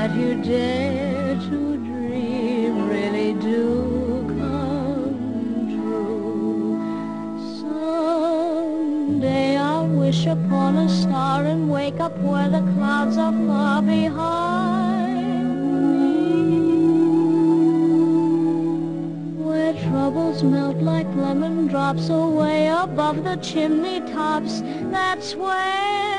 That you dare to dream really do come true. Someday I'll wish upon a star and wake up where the clouds are far behind me. Where troubles melt like lemon drops away above the chimney tops. That's where